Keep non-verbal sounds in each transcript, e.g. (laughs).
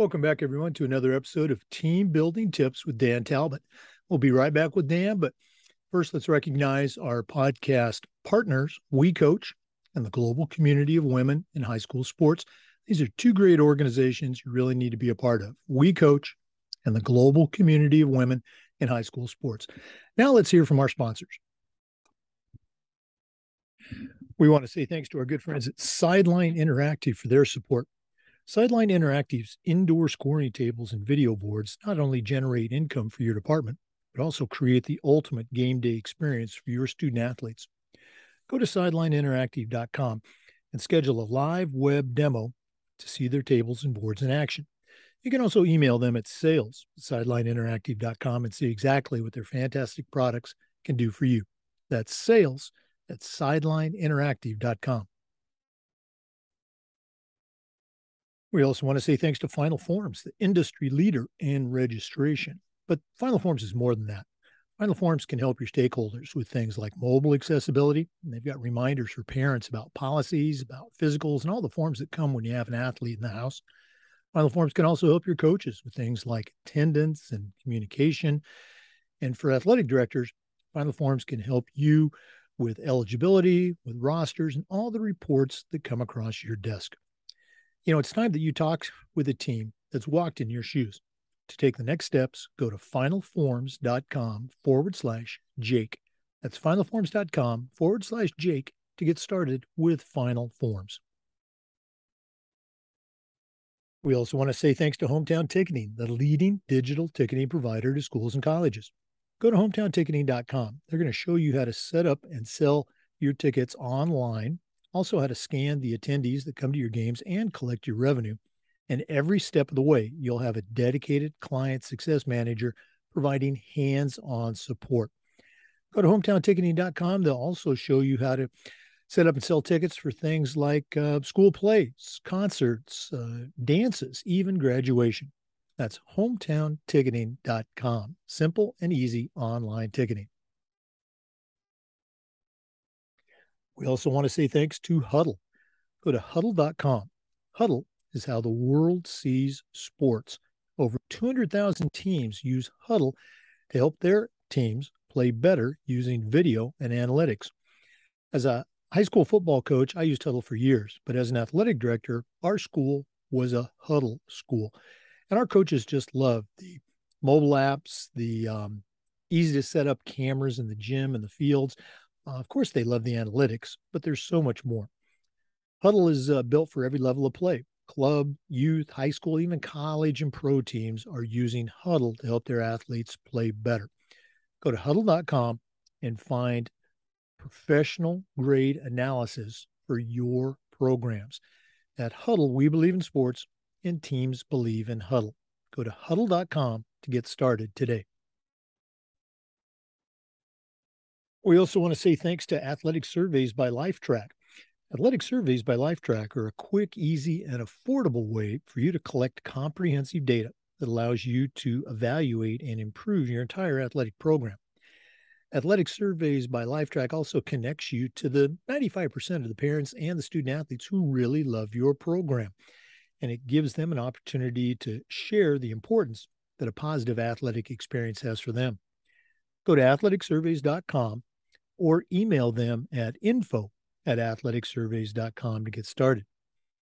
Welcome back, everyone, to another episode of Team Building Tips with Dan Talbot. We'll be right back with Dan, but first, let's recognize our podcast partners, We Coach and the Global Community of Women in High School Sports. These are two great organizations you really need to be a part of. We Coach and the Global Community of Women in High School Sports. Now, let's hear from our sponsors. We want to say thanks to our good friends at Sideline Interactive for their support. Sideline Interactive's indoor scoring tables and video boards not only generate income for your department, but also create the ultimate game day experience for your student athletes. Go to sidelineinteractive.com and schedule a live web demo to see their tables and boards in action. You can also email them at sales at sidelineinteractive.com and see exactly what their fantastic products can do for you. That's sales at sidelineinteractive.com. We also want to say thanks to Final Forms, the industry leader in registration. But Final Forms is more than that. Final Forms can help your stakeholders with things like mobile accessibility. And they've got reminders for parents about policies, about physicals, and all the forms that come when you have an athlete in the house. Final Forms can also help your coaches with things like attendance and communication. And for athletic directors, Final Forms can help you with eligibility, with rosters, and all the reports that come across your desk you know, it's time that you talk with a team that's walked in your shoes. To take the next steps, go to finalforms.com forward slash Jake. That's finalforms.com forward slash Jake to get started with Final Forms. We also want to say thanks to Hometown Ticketing, the leading digital ticketing provider to schools and colleges. Go to hometownticketing.com. They're going to show you how to set up and sell your tickets online also how to scan the attendees that come to your games and collect your revenue. And every step of the way, you'll have a dedicated client success manager providing hands on support. Go to hometownticketing.com. They'll also show you how to set up and sell tickets for things like uh, school plays, concerts, uh, dances, even graduation. That's hometownticketing.com. Simple and easy online ticketing. We also want to say thanks to Hudl. Go to hudl.com. Hudl is how the world sees sports. Over 200,000 teams use Hudl to help their teams play better using video and analytics. As a high school football coach, I used Hudl for years, but as an athletic director, our school was a Huddle school. And our coaches just love the mobile apps, the um, easy to set up cameras in the gym and the fields. Uh, of course, they love the analytics, but there's so much more. Hudl is uh, built for every level of play. Club, youth, high school, even college and pro teams are using Hudl to help their athletes play better. Go to hudl.com and find professional grade analysis for your programs. At Hudl, we believe in sports and teams believe in Hudl. Go to hudl.com to get started today. We also want to say thanks to Athletic Surveys by Lifetrack. Athletic Surveys by Lifetrack are a quick, easy, and affordable way for you to collect comprehensive data that allows you to evaluate and improve your entire athletic program. Athletic Surveys by Lifetrack also connects you to the 95% of the parents and the student athletes who really love your program. And it gives them an opportunity to share the importance that a positive athletic experience has for them. Go to athleticsurveys.com or email them at info at athleticsurveys.com to get started.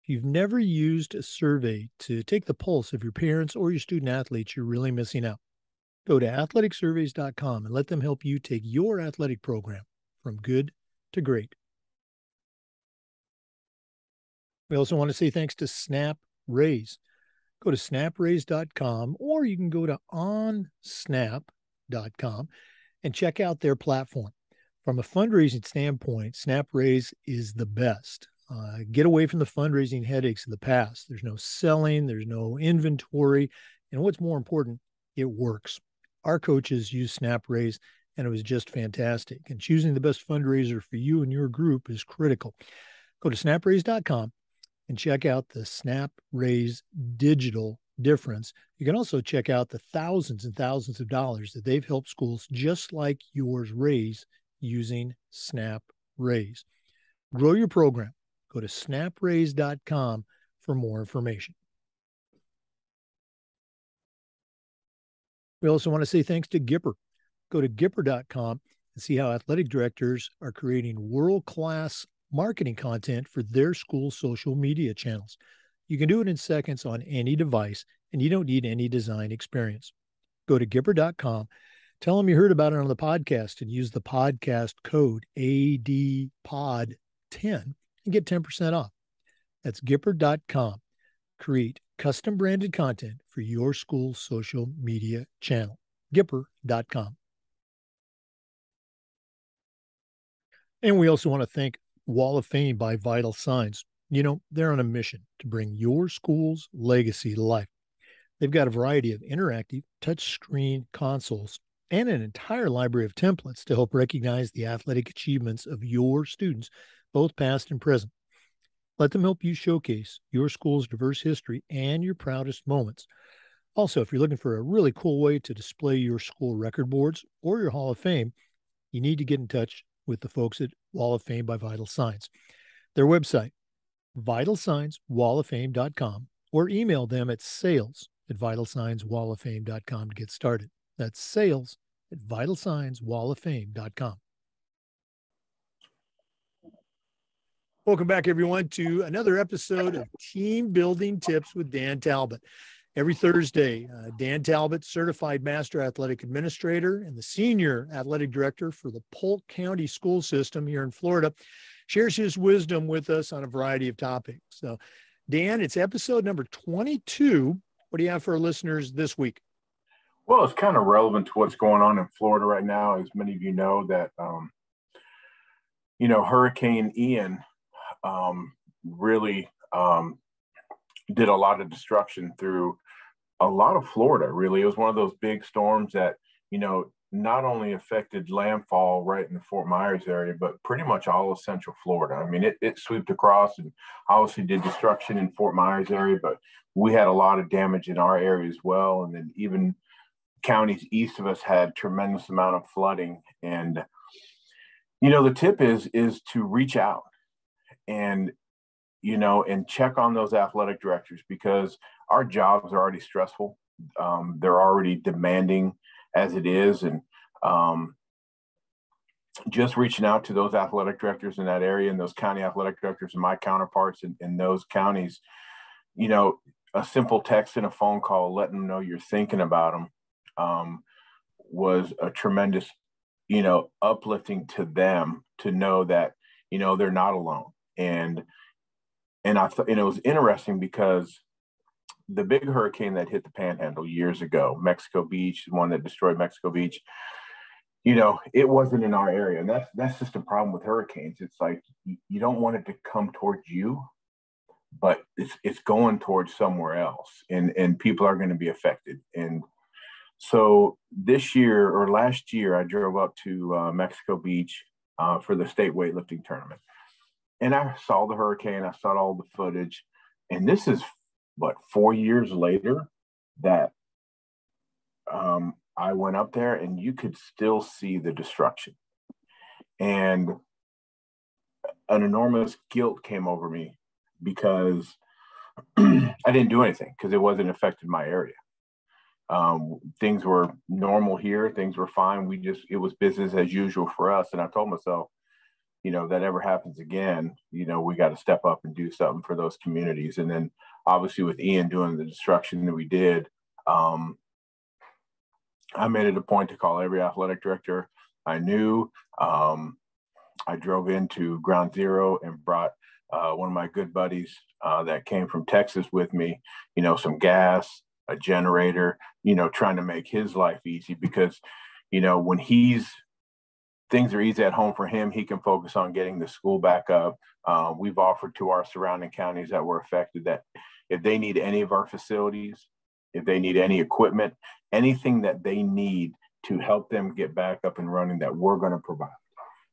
If you've never used a survey to take the pulse of your parents or your student athletes, you're really missing out. Go to athleticsurveys.com and let them help you take your athletic program from good to great. We also want to say thanks to Snap Raise. Go to snapraise.com or you can go to onsnap.com and check out their platform from a fundraising standpoint, SnapRaise is the best. Uh, get away from the fundraising headaches of the past. There's no selling, there's no inventory. And what's more important, it works. Our coaches use SnapRaise and it was just fantastic. And choosing the best fundraiser for you and your group is critical. Go to snapraise.com and check out the SnapRaise digital difference. You can also check out the thousands and thousands of dollars that they've helped schools just like yours raise using Snap Raise. Grow your program. Go to snapraise.com for more information. We also want to say thanks to Gipper. Go to Gipper.com and see how athletic directors are creating world class marketing content for their school social media channels. You can do it in seconds on any device, and you don't need any design experience. Go to Gipper.com, tell them you heard about it on the podcast, and use the podcast code ADPOD10 and get 10% off. That's Gipper.com. Create custom branded content for your school's social media channel. Gipper.com. And we also want to thank Wall of Fame by Vital Signs. You know, they're on a mission to bring your school's legacy to life. They've got a variety of interactive touchscreen consoles and an entire library of templates to help recognize the athletic achievements of your students, both past and present. Let them help you showcase your school's diverse history and your proudest moments. Also, if you're looking for a really cool way to display your school record boards or your Hall of Fame, you need to get in touch with the folks at Wall of Fame by Vital Signs. Their website, vitalsignswalloffame.com, or email them at sales at vitalsignswalloffame.com to get started. That's sales at vitalsignswalloffame.com. Welcome back, everyone, to another episode of Team Building Tips with Dan Talbot. Every Thursday, uh, Dan Talbot, certified master athletic administrator and the senior athletic director for the Polk County School System here in Florida, shares his wisdom with us on a variety of topics. So, Dan, it's episode number 22. What do you have for our listeners this week? Well, it's kind of relevant to what's going on in Florida right now. As many of you know, that um, you know Hurricane Ian um, really um, did a lot of destruction through a lot of Florida. Really, it was one of those big storms that you know not only affected landfall right in the Fort Myers area, but pretty much all of Central Florida. I mean, it, it swooped across and obviously did destruction in Fort Myers area, but we had a lot of damage in our area as well. And then even counties east of us had tremendous amount of flooding. And you know, the tip is is to reach out and you know and check on those athletic directors because our jobs are already stressful. Um, they're already demanding as it is, and um, just reaching out to those athletic directors in that area and those county athletic directors and my counterparts in, in those counties, you know, a simple text and a phone call, letting them know you're thinking about them, um, was a tremendous, you know, uplifting to them to know that you know they're not alone. And and I thought, and it was interesting because the big hurricane that hit the panhandle years ago, Mexico Beach, the one that destroyed Mexico Beach, you know, it wasn't in our area. And that's that's just a problem with hurricanes. It's like you don't want it to come towards you, but it's it's going towards somewhere else. And and people are going to be affected. And so this year or last year, I drove up to uh, Mexico Beach uh, for the state weightlifting tournament. And I saw the hurricane, I saw all the footage. And this is but four years later that um, I went up there and you could still see the destruction. And an enormous guilt came over me because (clears throat) I didn't do anything because it wasn't affected my area. Um, things were normal here, things were fine. We just, it was business as usual for us. And I told myself, you know, that ever happens again, you know, we got to step up and do something for those communities. And then obviously with Ian doing the destruction that we did, um, I made it a point to call every athletic director I knew. Um, I drove into Ground Zero and brought uh, one of my good buddies uh, that came from Texas with me, you know, some gas, a generator, you know, trying to make his life easy because, you know, when he's things are easy at home for him, he can focus on getting the school back up. Uh, we've offered to our surrounding counties that were affected that if they need any of our facilities, if they need any equipment, anything that they need to help them get back up and running, that we're going to provide.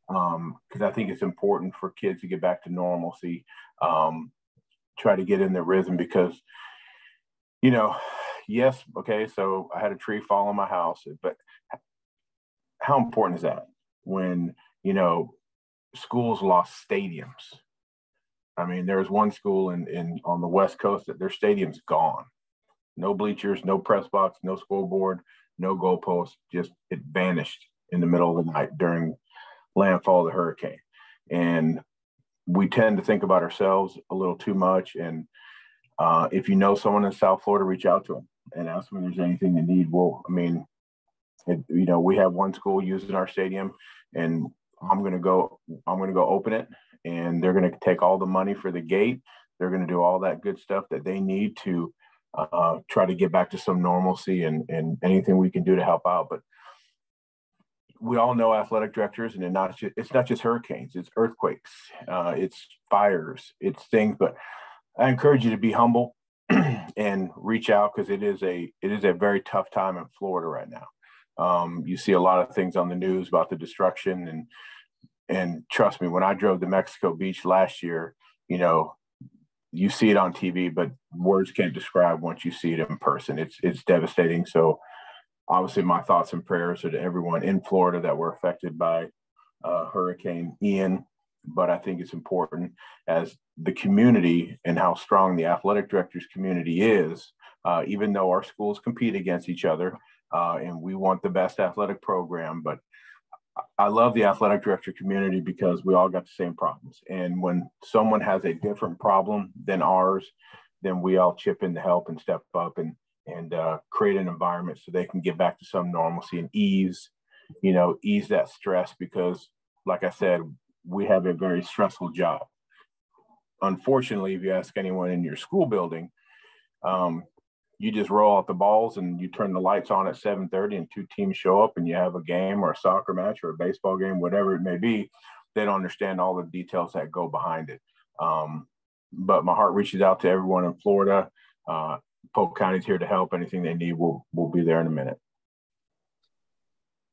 Because um, I think it's important for kids to get back to normalcy, um, try to get in their rhythm. Because, you know, yes, okay, so I had a tree fall on my house, but how important is that when, you know, schools lost stadiums? I mean, there was one school in, in on the West Coast that their stadium's gone. No bleachers, no press box, no scoreboard. no goalpost, just it vanished in the middle of the night during landfall of the hurricane. And we tend to think about ourselves a little too much. And uh, if you know someone in South Florida, reach out to them and ask them if there's anything they need. Well, I mean, it, you know, we have one school using our stadium, and I'm to go. I'm to go open it, and they're to take all the money for the gate. They're to do all that good stuff that they need to uh, try to get back to some normalcy and and anything we can do to help out. But we all know athletic directors, and not just, it's not just hurricanes, it's earthquakes, uh, it's fires, it's things. But I encourage you to be humble (clears throat) and reach out because it is a it is a very tough time in Florida right now. Um, you see a lot of things on the news about the destruction and and trust me, when I drove to Mexico Beach last year, you know, you see it on TV, but words can't describe once you see it in person. It's it's devastating. So obviously my thoughts and prayers are to everyone in Florida that were affected by uh, Hurricane Ian. But I think it's important as the community and how strong the athletic directors community is, uh, even though our schools compete against each other uh, and we want the best athletic program. But I love the athletic director community because we all got the same problems. And when someone has a different problem than ours, then we all chip in to help and step up and and uh, create an environment so they can get back to some normalcy and ease, you know, ease that stress because, like I said, we have a very stressful job. Unfortunately, if you ask anyone in your school building, um, you just roll out the balls and you turn the lights on at 7:30 and two teams show up and you have a game or a soccer match or a baseball game, whatever it may be. They don't understand all the details that go behind it. Um, but my heart reaches out to everyone in Florida. Uh, Polk County's here to help. Anything they need, we'll we'll be there in a minute.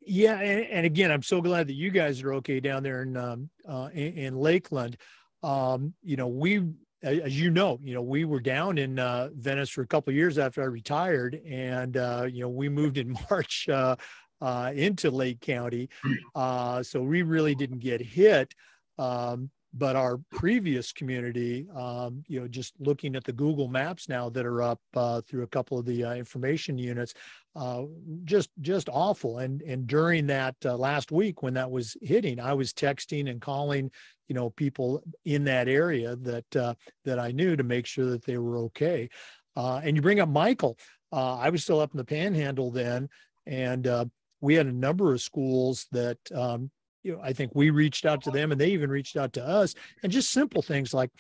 Yeah, and, and again, I'm so glad that you guys are okay down there in um, uh, in, in, Lakeland. Um, you know, we, as you know, you know, we were down in uh, Venice for a couple years after I retired, and uh, you know, we moved in (laughs) March uh, uh, into Lake County, hmm. uh, so we really didn't get hit. Um, but our previous community, um, you know, just looking at the Google Maps now that are up uh, through a couple of the uh, information units, uh, just just awful. And and during that uh, last week when that was hitting, I was texting and calling, you know, people in that area that uh, that I knew to make sure that they were okay. Uh, and you bring up Michael. I was still up in the Panhandle then, and we had a number of schools that um, you know, I think we reached out to them and they even reached out to us and just simple things like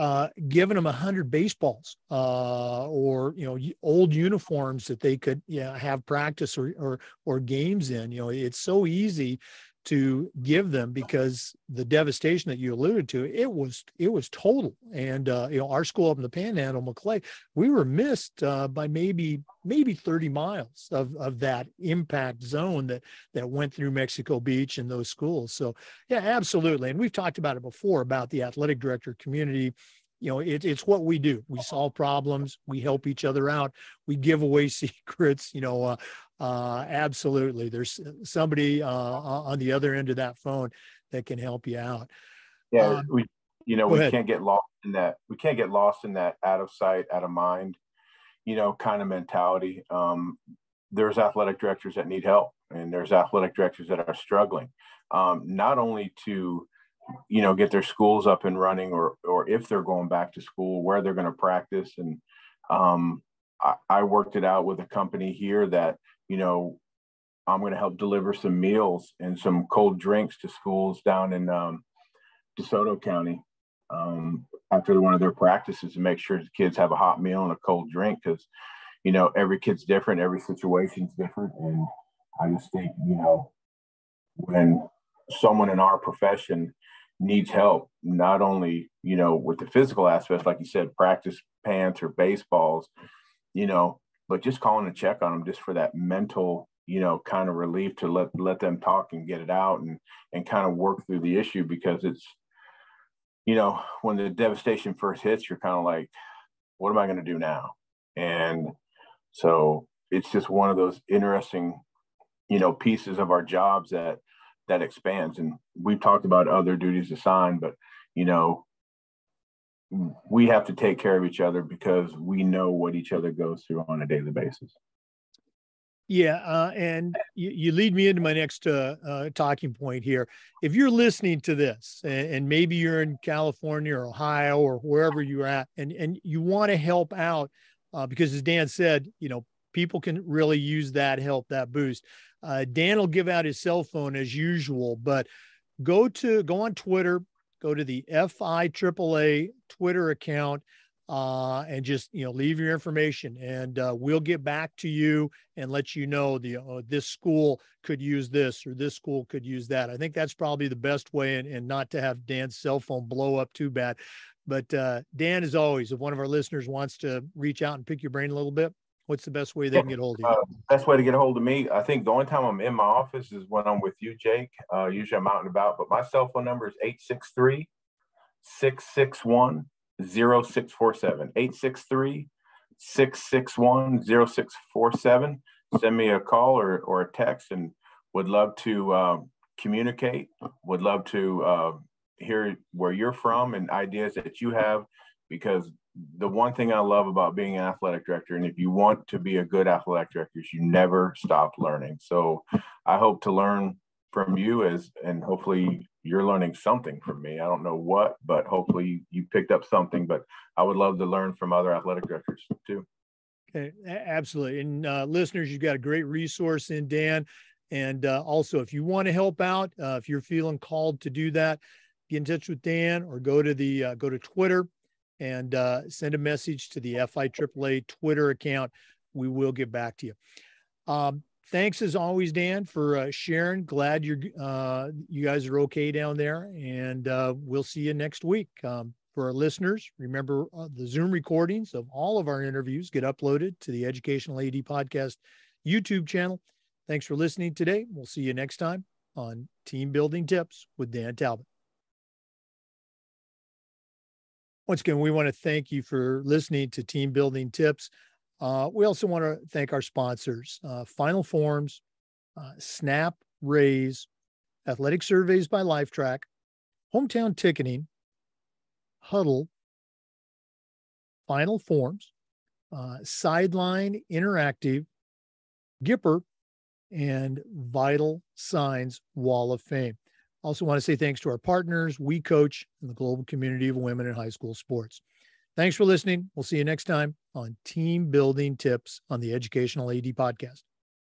uh, giving them a hundred baseballs uh, or you know old uniforms that they could yeah have practice or, or or games in. You know, it's so easy to give them because the devastation that you alluded to it was it was total. And uh, you know our school up in the panhandle maclay we were missed uh, by maybe maybe 30 miles of, of that impact zone that that went through mexico beach and those schools. So yeah absolutely. And we've talked about it before about the athletic director community. You know it, it's what we do. We solve problems. We help each other out. We give away (laughs) secrets. You know uh, uh, absolutely. There's somebody uh, on the other end of that phone that can help you out. Yeah, um, we, you know, we ahead. can't get lost in that. We can't get lost in that out of sight, out of mind, you know, kind of mentality. Um, there's athletic directors that need help, and there's athletic directors that are struggling, um, not only to, you know, get their schools up and running, or or if they're going back to school, where they're going to practice, and um, I, I worked it out with a company here that you know, I'm going to help deliver some meals and some cold drinks to schools down in um, DeSoto County um, after one of their practices to make sure the kids have a hot meal and a cold drink because, you know, every kid's different, every situation's different. And I just think, you know, when someone in our profession needs help, not only, you know, with the physical aspects, like you said, practice pants or baseballs, you know, but just calling to check on them just for that mental you know kind of relief to let let them talk and get it out and and kind of work through the issue because it's you know when the devastation first hits you're kind of like what am i going to do now? And so it's just one of those interesting you know pieces of our jobs that that expands. And we've talked about other duties assigned but you know we have to take care of each other because we know what each other goes through on a daily basis. Yeah, uh, and you, you, lead me into my next uh, uh, talking point here. If you're listening to this, and, and, maybe you're in California or Ohio or wherever you're at, and and you want to help out, uh, because as Dan said, you know, people can really use that help, that boost. Uh, Dan will give out his cell phone as usual, but go to go on Twitter, go to the FI AAA Twitter account uh, and just you know leave your information and uh, we'll get back to you and let you know the uh, this school could use this or this school could use that. I think that's probably the best way and, and not to have dan's cell phone blow up too bad. But uh, dan as always if one of our listeners wants to reach out and pick your brain a little bit what's the best way they can get a hold of you uh, best way to get a hold of me i think the only time i'm in my office is when i'm with you jake uh, usually i'm out and about but my cell phone number is 863 661 0647 863 661 0647. Send me a call or, or a text and would love to uh, communicate. Would love to uh, hear where you're from and ideas that you have because the one thing I love about being an athletic director, and if you want to be a good athletic director, is you never stop learning. So I hope to learn from you as and hopefully you're learning something from me. I don't know what, but hopefully you picked up something. But I would love to learn from other athletic directors too. Okay, absolutely. And uh, listeners, you've got a great resource in Dan. And uh, also, if you want to help out, uh, if you're feeling called to do that, get in touch with Dan or go to the uh, go to Twitter and uh, send a message to the FI AAA Twitter account. We will get back to you. Um, thanks as always, Dan, for uh, sharing. Glad you're uh, you guys are okay down there, and uh, we'll see you next week. Um, for our listeners, remember uh, the Zoom recordings of all of our interviews get uploaded to the Educational AD Podcast YouTube channel. Thanks for listening today. We'll see you next time on Team Building Tips with Dan Talbot. Once again, we want to thank you for listening to Team Building Tips. Uh, we also want to thank our sponsors uh, Final Forms, uh, Snap, Raise, Athletic Surveys by Lifetrack, Hometown Ticketing, Hudl, Final Forms, uh, Sideline Interactive, Gipper, and Vital Signs Wall of Fame. Also, want to say thanks to our partners, We Coach, and the global community of women in high school sports. Thanks for listening. We'll see you next time on Team Building Tips on the Educational AD Podcast.